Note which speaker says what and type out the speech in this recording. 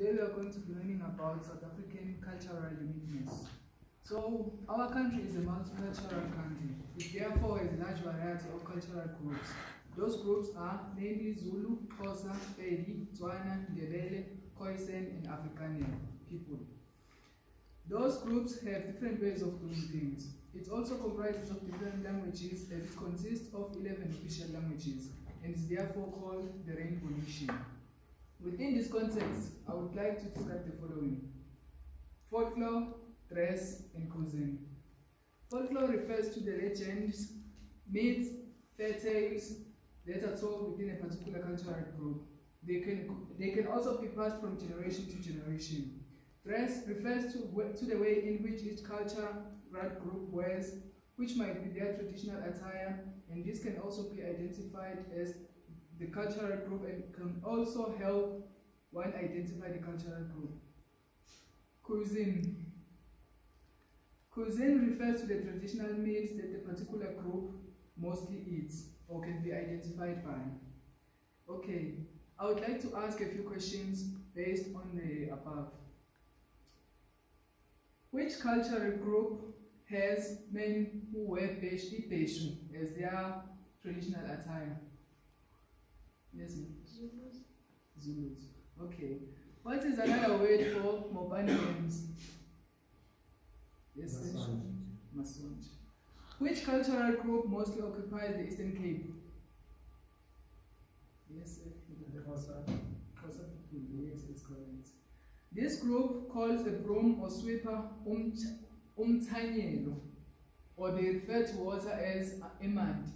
Speaker 1: Today we are going to be learning about South African cultural uniqueness. So, our country is a multicultural country. It therefore has a large variety of cultural groups. Those groups are namely Zulu, Xhosa, Pedi, Tswana, Ndebele, Khoisan, and Afrikaner people. Those groups have different ways of doing things. It also comprises of different languages as it consists of 11 official languages and is therefore called the Rainbow Nation. Within this context, I would like to describe the following. Folklore, dress, and cuisine. Folklore refers to the legends, myths, fairy tales that are told within a particular cultural group. They can, they can also be passed from generation to generation. Dress refers to, to the way in which each culture, cultural group wears, which might be their traditional attire, and this can also be identified as the cultural group and can also help one identify the cultural group. Cuisine. Cuisine refers to the traditional meals that the particular group mostly eats or can be identified by. Okay, I would like to ask a few questions based on the above. Which cultural group has men who wear ibheshu as their traditional attire? Yes, ma'am.
Speaker 2: Zulus.
Speaker 1: Zulus. Okay. What is another word for Mopanians? Yes, sir. Masonj. Which cultural group mostly occupies the Eastern Cape? Yes, sir. Xhosa people. Yes, that's correct. This group calls the broom or sweeper umt- umthanyelo, or they refer to water as imandi.